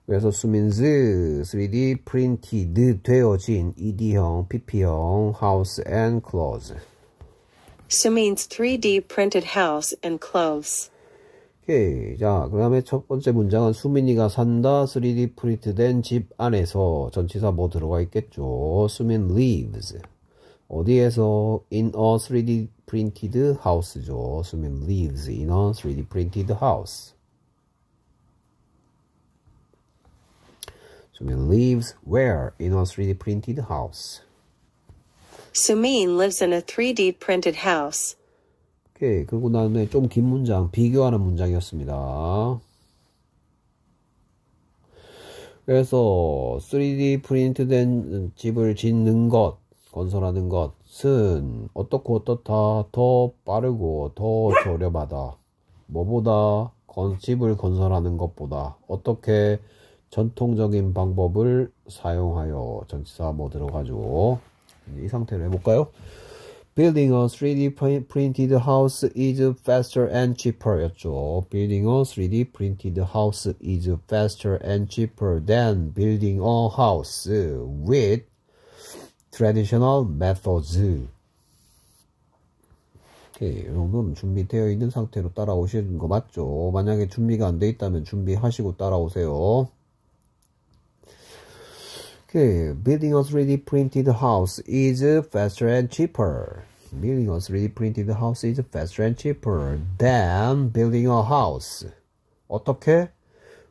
그래서 Sumin's 3D printed 되어진 ED형, PP형 house and clothes Sumin's 3D printed house and clothes. 오케이. 자, 그 다음에 첫 번째 문장은 수민이가 산다 3D 프린트된 집 안에서 전치사 뭐 들어가 있겠죠. Sumin lives. 어디에서? in a 3D printed house죠. 수민 lives in a 3D printed house. 수민 lives where? in a 3D printed house. Sumin lives in a 3D printed house. 오케이. 그리고 다음에 좀 긴 문장, 비교하는 문장이었습니다. 그래서 3D 프린트된 집을 짓는 것, 건설하는 것은 어떻고 어떻다, 더 빠르고 더 저렴하다. 뭐보다 건, 집을 건설하는 것보다 어떻게 전통적인 방법을 사용하여 전치사 뭐 들어가죠. 이 상태로 해볼까요? Building a 3D printed house is faster and cheaper 였죠. Building a 3D printed house is faster and cheaper than building a house with traditional methods. 오케이, 이 정도는 준비되어 있는 상태로 따라오시는 거 맞죠? 만약에 준비가 안 돼 있다면 준비하시고 따라오세요. Okay, building a 3D printed house is faster and cheaper. Building a 3D printed house is faster and cheaper than building a house. 어떻게?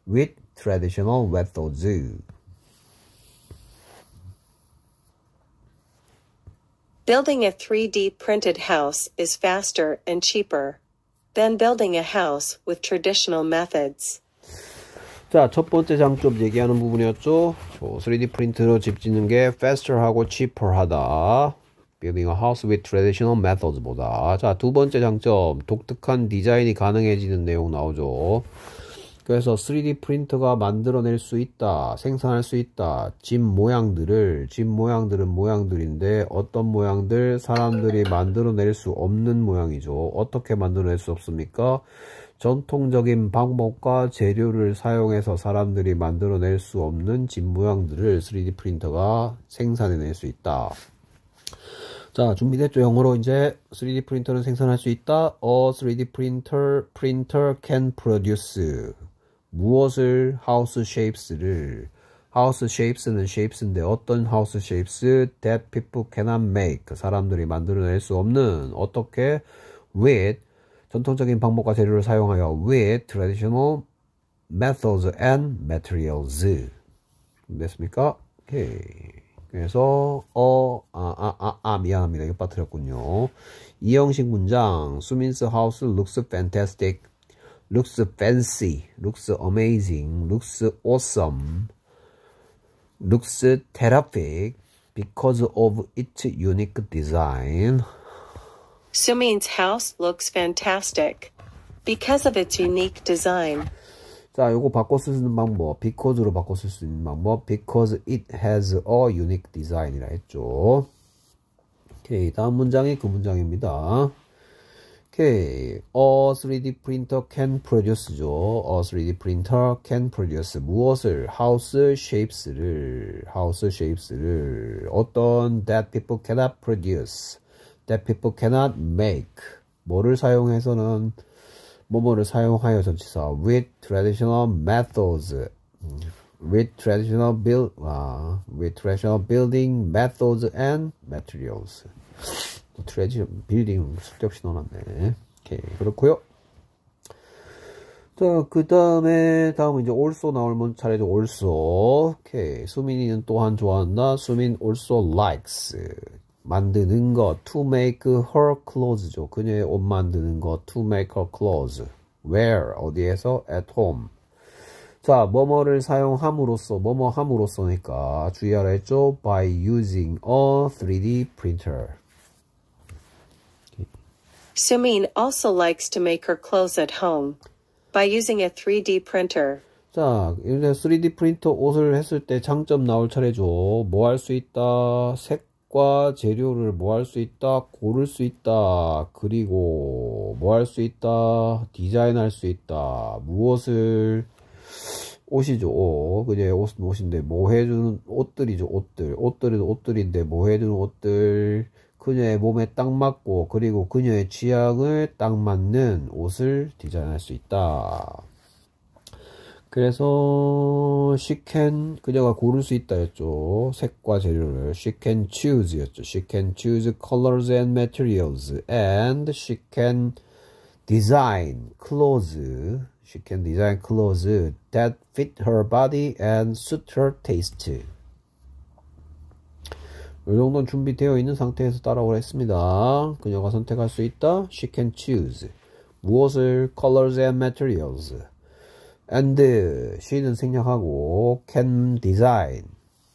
With traditional methods. Building a 3D printed house is faster and cheaper than building a house with traditional methods. 자, 첫 번째 장점 얘기하는 부분이었죠. 3D 프린트로 집 짓는 게 faster하고 cheaper하다. Building a house with traditional methods보다. 자, 두 번째 장점, 독특한 디자인이 가능해지는 내용 나오죠. 그래서 3D 프린터가 만들어낼 수 있다, 생산할 수 있다. 집 모양들을, 집 모양들은 모양들인데 어떤 모양들 사람들이 만들어낼 수 없는 모양이죠. 어떻게 만들어낼 수 없습니까? 전통적인 방법과 재료를 사용해서 사람들이 만들어낼 수 없는 집 모양들을 3D 프린터가 생산해낼 수 있다. 자, 준비됐죠? 영어로 이제 3D 프린터는 생산할 수 있다. A 3D printer, printer can produce. 무엇을? house shapes를. house shapes는 shapes인데 어떤 house shapes that people cannot make. 사람들이 만들어낼 수 없는 어떻게? with 전통적인 방법과 재료를 사용하여 with traditional methods and materials. 됐습니까? 오케이. 그래서 어, 아, 아, 아, 아 미안합니다. 이거 빠뜨렸군요. 이 형식 문장 수민스 house looks fantastic, looks fancy, looks amazing, looks awesome, looks terrific because of its unique design. Sumin's house looks fantastic because of its unique design. 자, 요거 바꿔 쓰는 방법, because로 바꿔 쓸 수 있는 방법, because it has a unique design이라 했죠. 오케이, 다음 문장이 그 문장입니다. 오케이, a 3D printer can produce죠. a 3D printer can produce 무엇을? house shapes를, house shapes를 어떤 that people cannot produce, that people cannot make 뭐를 사용해서는 뭐뭐를 사용하여 전치사 with traditional methods with traditional build 아, with traditional building methods and materials 트레디션 빌딩 쓸데없이 넣어놨네 오케이 그렇고요 자, 그 다음에, 다음은 이제 also 나올 차례죠, also. 오케이. 수민이는 또한 좋아한다. 수민 also likes. 만드는 것 to make her clothes죠. 그녀의 옷 만드는 것 to make her clothes. where 어디에서 at home. 자, 뭐뭐를 사용함으로써, 뭐뭐 함으로써니까 주의하라 했죠? By using a 3D printer. Sumin also likes to make her clothes at home by using a 3D printer. 자, 이제 3D 프린터 옷을 했을 때 장점 나올 차례죠. 뭐 할 수 있다? 색 과 재료를 뭐 할 수 있다? 고를 수 있다. 그리고 뭐 할 수 있다? 디자인할 수 있다. 무엇을 옷이죠. 옷. 그제 옷은 옷인데 뭐 해주는 옷들이죠. 옷들. 옷들은 옷들인데 뭐 해주는 옷들. 그녀의 몸에 딱 맞고 그리고 그녀의 취향을 딱 맞는 옷을 디자인할 수 있다. 그래서 she can 그녀가 고를 수 있다 였죠. 색과 재료를 she can choose 였죠. she can choose colors and materials and she can design clothes she can design clothes that fit her body and suit her taste. 이 정도는 준비되어 있는 상태에서 따라오라 했습니다. 그녀가 선택할 수 있다. She can choose. 무엇을 colors and materials. and she는 생략하고 can design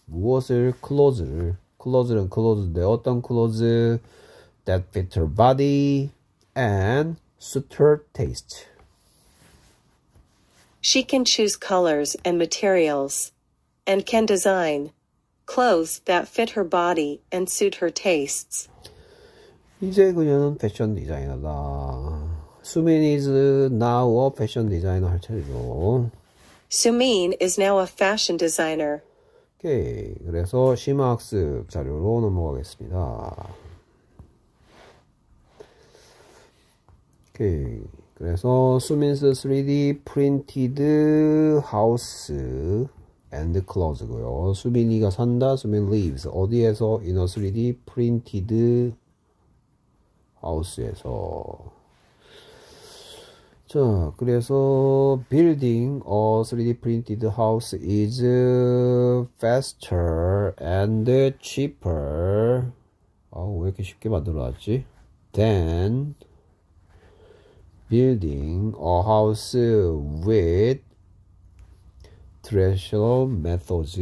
무엇을 clothes를 clothes는 clothes인데 어떤 clothes that fit her body and suit her taste. She can choose colors and materials and can design clothes that fit her body and suit her tastes. 이제 그녀는 패션 디자이너다. 수민 is now a fashion designer 할 차례죠. Sumin is now a fashion designer. 오케이. 그래서 심화 학습 자료로 넘어가겠습니다. 오케이. 그래서 수민's 3D printed house and clothes고요. 수민이가 산다. 수민 lives. 어디에서? in a 3D printed house에서 자, 그래서 building a 3D printed house is faster and cheaper. 아, 왜 이렇게 쉽게 만들어놨지? than building a house with traditional methods.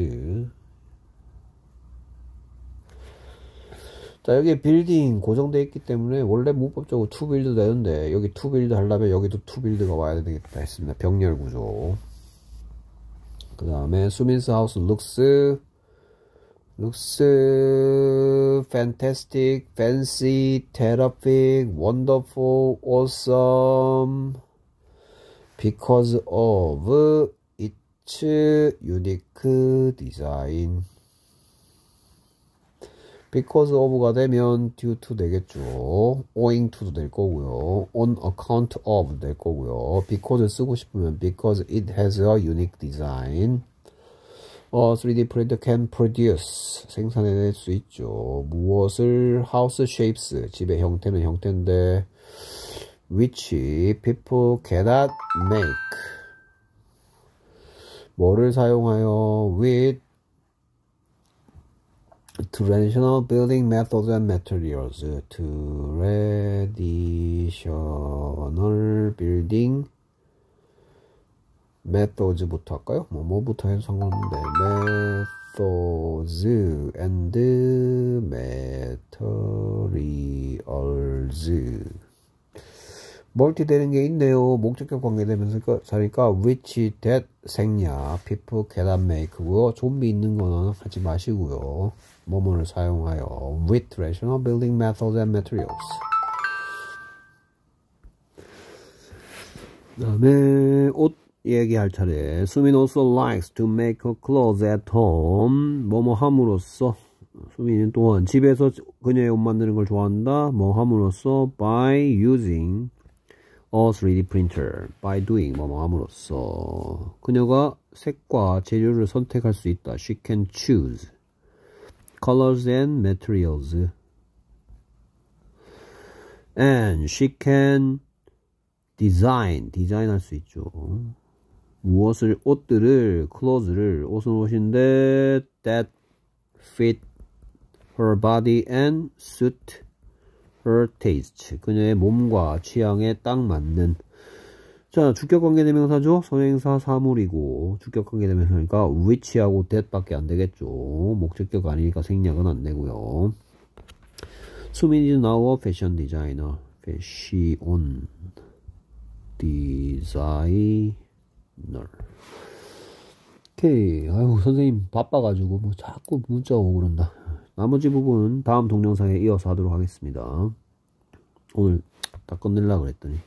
자 여기 빌딩 고정되어 있기 때문에 원래 문법적으로 to build 되는데 여기 to build 하려면 여기도 to build가 와야 되겠다 했습니다 병렬 구조 그 다음에 Sumin's house looks looks fantastic fancy terrific wonderful awesome because of its unique design because of가 되면 due to 되겠죠. owing to도 될 거고요. on account of 될 거고요. because 쓰고 싶으면 because it has a unique design. 어, 3D printer can produce 생산해낼 수 있죠. 무엇을 house shapes 집의 형태는 형태인데 which people cannot make 뭐를 사용하여 with traditional building methods and materials. traditional building methods부터 할까요? 뭐 뭐부터 해도 상관없는데 methods and materials 멀티 되는 게 있네요. 목적격 관계되면서 자니까 which that 생략 people cannot make고요. 좀비 있는 거는 하지 마시고요. 뭐뭐를 사용하여 with rational building methods and materials. 다음에 옷 얘기할 차례. 수민 also likes to make her clothes at home. 뭐뭐 함으로써 수민은 또한 집에서 그녀의 옷 만드는 걸 좋아한다. 뭐 함으로써 by using a 3D printer by doing 뭐뭐 함으로써 그녀가 색과 재료를 선택할 수 있다. She can choose colors and materials. And she can design, 디자인할 수 있죠. 무엇을, 옷들을, clothes를, 옷은 옷인데 that fit her body and suit her taste. 그녀의 몸과 취향에 딱 맞는. 자, 주격 관계대명사죠. 선행사 사물이고 주격 관계대명사니까 which하고 that밖에 안 되겠죠. 목적격 아니니까 생략은 안 되고요. 수민 is now a fashion designer. fashion designer. 오케이. 아유, 선생님 바빠가지고 뭐 자꾸 문자 오고 그런다. 나머지 부분 다음 동영상에 이어서 하도록 하겠습니다. 오늘 다 끝낼라 그랬더니